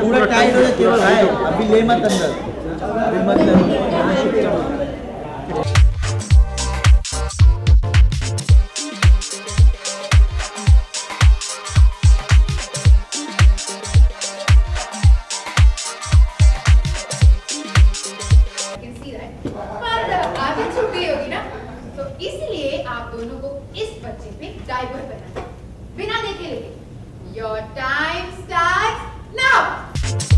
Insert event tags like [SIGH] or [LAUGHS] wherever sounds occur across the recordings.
पूरा टाइट हो केवल है अभी ले मत अंदर। अभी मत ना तो इसलिए आप दोनों को इस बच्चे पे डायपर पहना बिना देखे लेके। Your time start now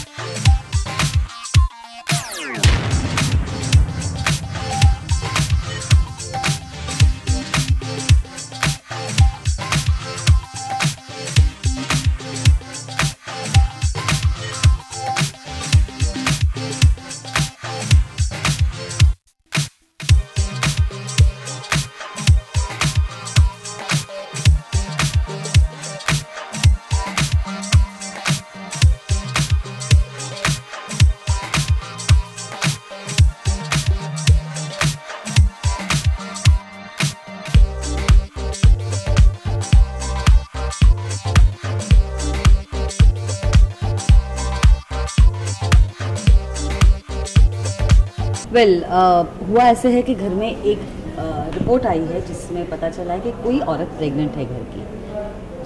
well, uh, हुआ ऐसे है कि घर में एक रिपोर्ट आई है जिसमें पता चला है कि कोई औरत प्रेग्नेंट है घर की।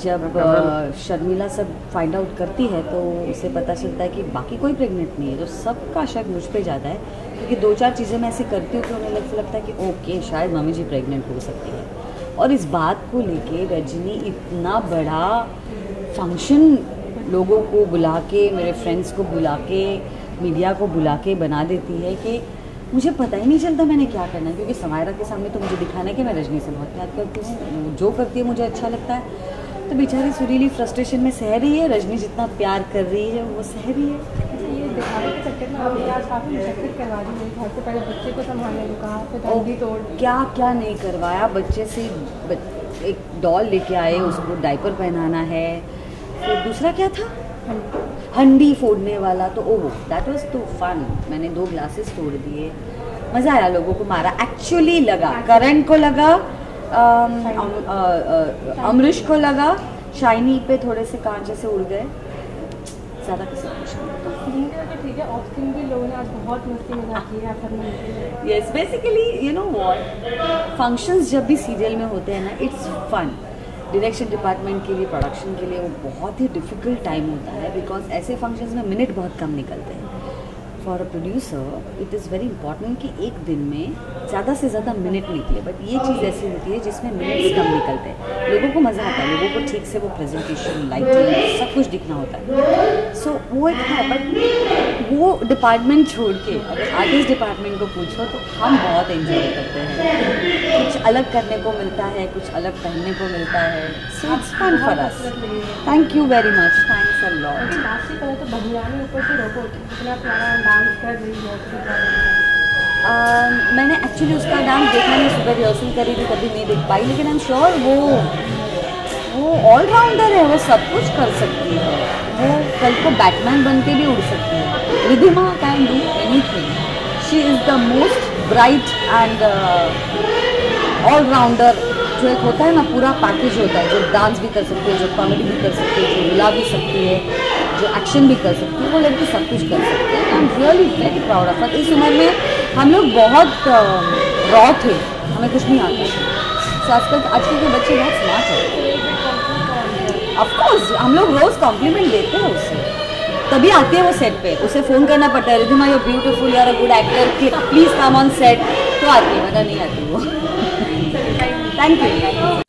जब अ, शर्मिला सब फाइंड आउट करती है तो उसे पता चलता है कि बाकी कोई प्रेग्नेंट नहीं है तो सबका शक मुझ पे जाता है। क्योंकि दो चार चीज़ें मैं ऐसे करती हूँ तो उन्हें लगता लगता है कि ओके शायद मम्मी जी प्रेग्नेंट हो सकती है। और इस बात को लेके रजनी इतना बड़ा फ़ंक्शन लोगों को बुला के मेरे फ्रेंड्स को बुला के मीडिया को बुला के बना देती है कि मुझे पता ही नहीं चलता मैंने क्या करना है क्योंकि समायरा के सामने तो मुझे दिखाना है कि मैं रजनी से बहुत प्यार करती हूँ। जो करती है मुझे अच्छा लगता है। तो बेचारी सुरीली फ्रस्ट्रेशन में सह रही है रजनी जितना प्यार कर रही है वो सह रही है। तोड़ क्या क्या नहीं करवाया? बच्चे से एक डॉल लेके आए उसको डाइपर पहनाना है। दूसरा क्या था? हंडी फोड़ने वाला तो oh that was too fun मैंने दो ग्लासेस तोड़ दिए। मज़ा आया लोगों को मारा। एक्चुअली लगा। करण को लगा अ, अमरीश को लगा। शाइनी पे थोड़े से कांच जैसे उड़ गए। ज़्यादा किसी को कुछ नहीं। तो स्क्रीन पे तो ठीक है। ऑफ़ स्क्रीन भी लोगों ने आज बहुत मस्ती मज़ाक की है ऐसा नहीं है yes basically you know what functions जब भी सीरियल में होते हैं ना इट्स फन डायरेक्शन डिपार्टमेंट के लिए प्रोडक्शन के लिए वो बहुत ही डिफ़िकल्ट टाइम होता है बिकॉज़ ऐसे फ़ंक्शंस में मिनट बहुत कम निकलते हैं। For a producer it is very important कि एक दिन में ज़्यादा से ज़्यादा मिनट निकले। बट ये चीज़ ऐसी होती है जिसमें मिनट्स कम निकलते हैं। लोगों को मज़ा आता है। लोगों को ठीक से वो प्रेजेंटेशन लाइटिंग सब कुछ दिखना होता है। सो so, वो एक है बट वो डिपार्टमेंट छोड़ के अगर आर्टिस्ट डिपार्टमेंट को पूछो तो हम बहुत एंजॉय करते हैं। कुछ अलग करने को मिलता है कुछ अलग पहनने को मिलता है। So it's fun for us thank you very much thanks a lot तो बनियानी ऊपर से रोको इतना प्यारा डांस कर रही है उसके मैंने एक्चुअली उसका डांस देखा नहीं सुबह रिहर्सल करी थी कभी नहीं देख पाई लेकिन आई एम श्योर वो वो ऑलराउंडर है, वो सब कुछ कर सकती है। वो कल को बैटमैन बन के भी उड़ सकती है। Ridhima can do anything she is the most bright and allrounder जो एक होता है ना, पूरा पैकेज होता है। जो डांस भी कर सकती है, जो कॉमेडी भी कर सकती है, जो रुला भी सकती है, जो एक्शन भी कर सकती है, वो लड़की सब कुछ कर सकती है। I am really very proud of इस उम्र में हम लोग बहुत रॉ थे। हमें कुछ नहीं आता। सो आजकल आजकल के बच्चे बहुत स्मार्ट हैं। ऑफकोर्स हम लोग रोज़ कॉम्प्लीमेंट देते हैं उससे तभी आती है वो सेट पे। उसे फ़ोन करना पड़ता है, Ridhima you beautiful you are a good actor please come on set तो आती है वरना नहीं आती वो। [LAUGHS] Thank you